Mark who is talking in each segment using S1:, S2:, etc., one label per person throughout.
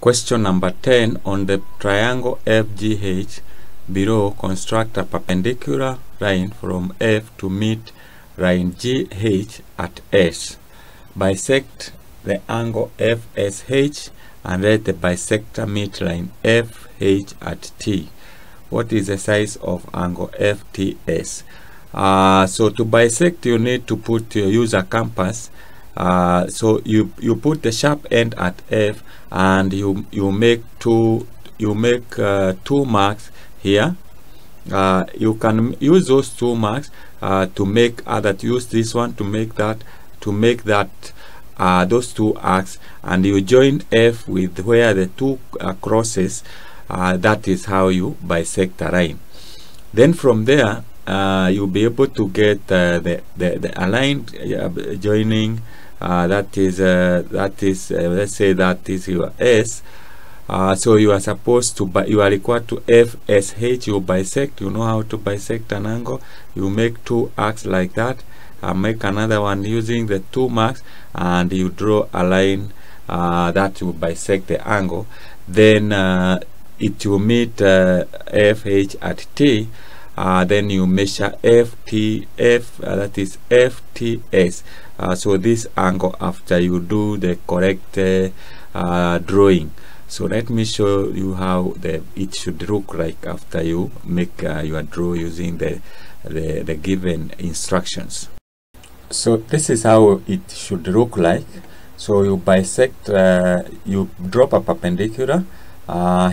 S1: Question number 10 on the triangle FGH below construct a perpendicular line from F to meet line GH at S. Bisect the angle FSH and let the bisector meet line FH at T. What is the size of angle FTS? Uh, so to bisect you need to put uh, use a compass uh, so you you put the sharp end at F and you you make two you make uh, two marks here. Uh, you can use those two marks uh, to make other use this one to make that to make that uh, those two arcs. And you join F with where the two uh, crosses uh, that is how you bisect a line. Then from there uh, you'll be able to get uh, the, the the aligned uh, joining uh, that is uh, that is uh, let's say that is your S. Uh, so you are supposed to but you are required to FSH you bisect you know how to bisect an angle. You make two arcs like that. Uh, make another one using the two marks and you draw a line uh, that will bisect the angle. Then uh, it will meet uh, FH at T uh, then you measure FT F uh, that is FTS uh, so this angle after you do the correct uh, uh, drawing. So let me show you how the it should look like after you make uh, your draw using the, the the given instructions. So this is how it should look like. So you bisect you drop a perpendicular.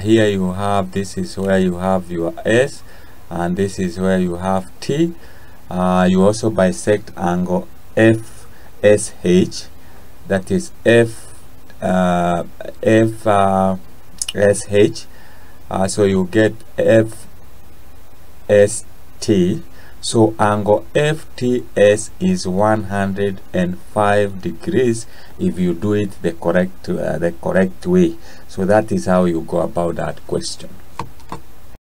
S1: Here you have this is where you have your S and this is where you have T. Uh, you also bisect angle FSH that is F uh, F uh, SH uh, so you get FST so angle FTS is 105 degrees if you do it the correct uh, the correct way. So that is how you go about that question